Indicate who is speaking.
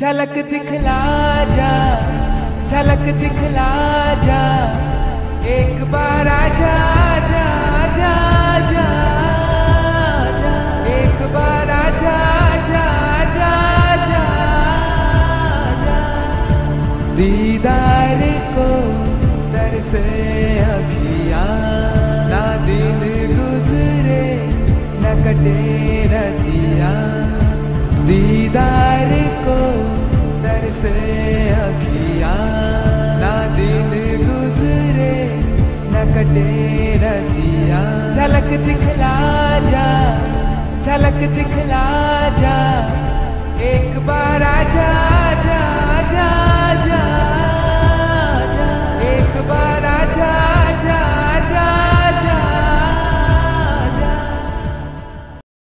Speaker 1: झलक दिखला जा, झलक दिखला जा, एक बार आजा जा एक बार आजा जा जा दीदार को तरसे अखियाँ ना दिन गुजरे न कटे रतिया। तरसे अखियाँ ना दिन गुजरे न कटे रतिया। झलक दिखला जा झलक दिखला जा